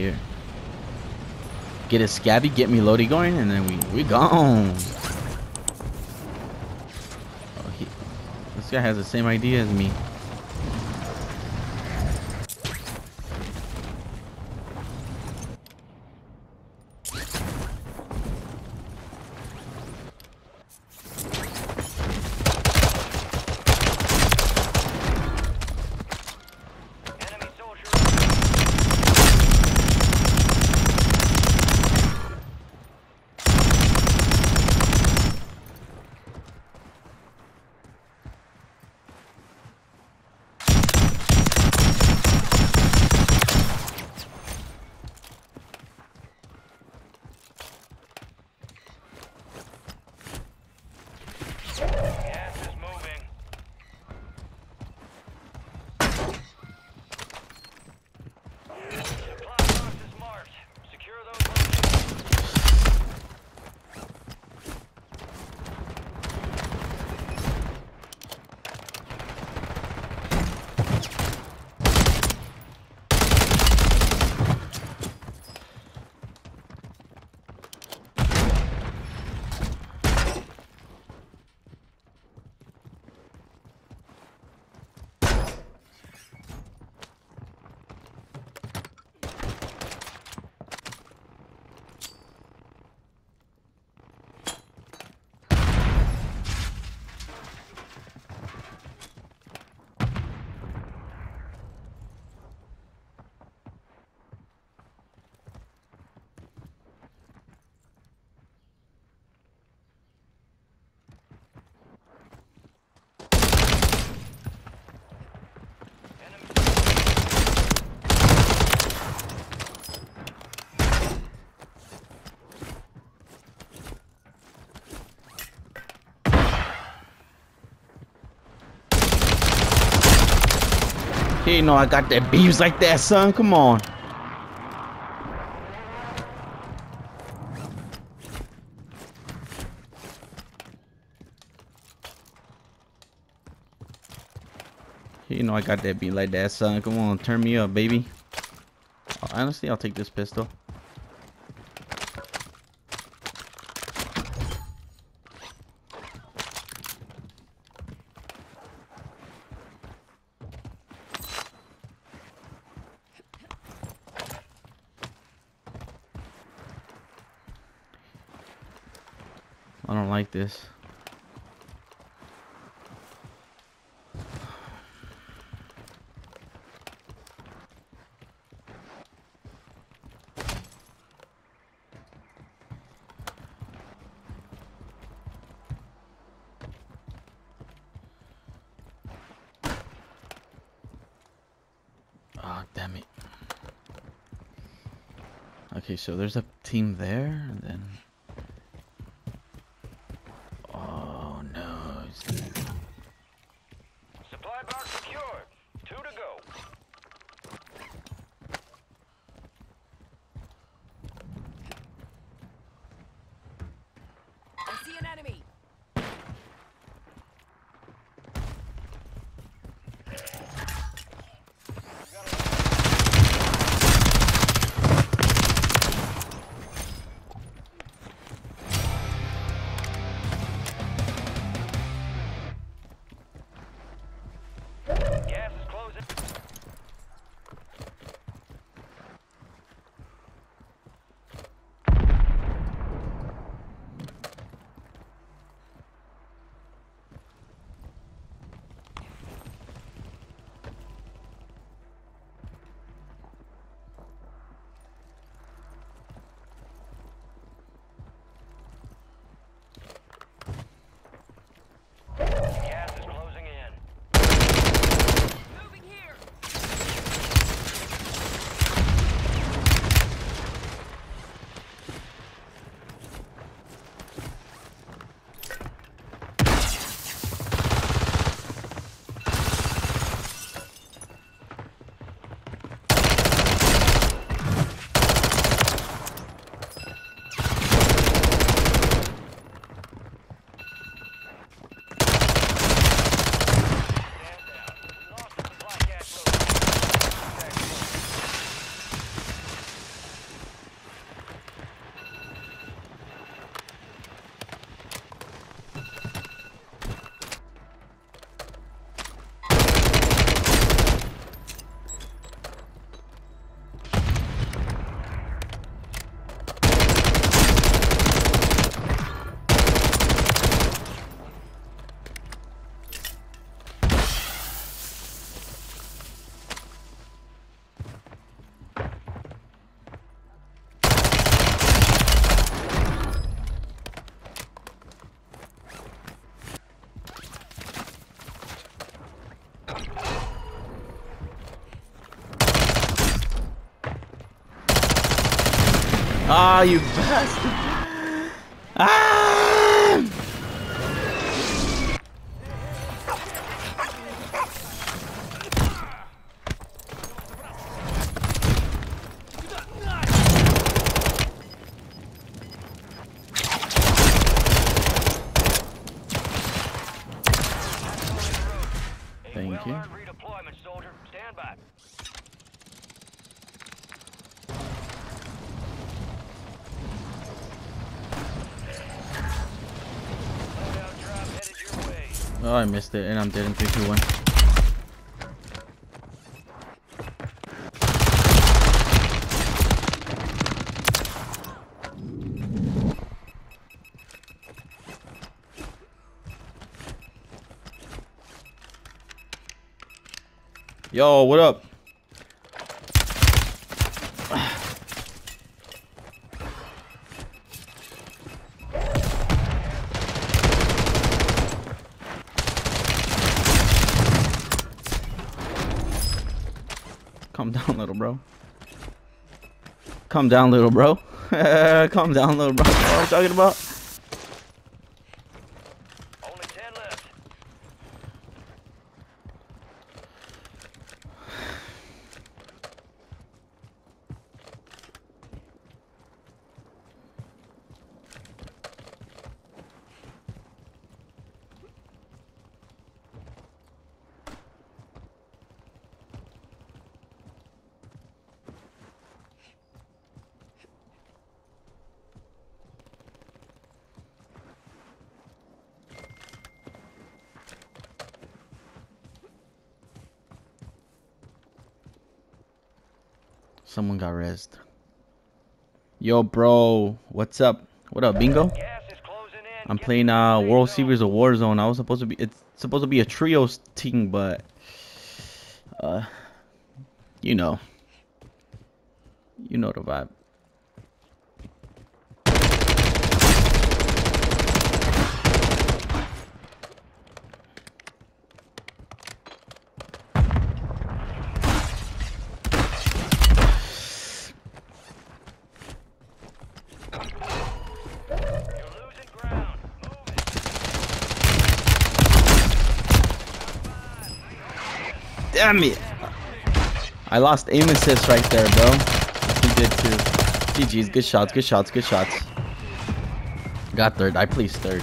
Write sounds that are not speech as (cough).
here. Get a scabby, get me Lodi going, and then we we gone. Oh, he, this guy has the same idea as me. Ain't know I got that beefs like that, son. Come on. You know I got that beat like that, son. Come on, turn me up, baby. Honestly, I'll take this pistol. I don't like this. Ah, damn it. Okay, so there's a team there, and then... Ah, you bastard. Ah! Thank you. Well-earned redeployment, soldier. Stand by. Oh, I missed it, and I'm dead in 3, 2, 1. Yo, what up? Calm down, little bro. Calm down, little bro. (laughs) Calm down, little bro. What I'm talking about? Someone got rezzed. Yo, bro. What's up? What up, bingo? I'm playing uh World. Series of Warzone. I was supposed to be it's supposed to be a trios team, but uh you know. You know the vibe. Damn it. I lost aim assist right there, bro. He did too. GG's, good shots, good shots, good shots. Got third. I placed third.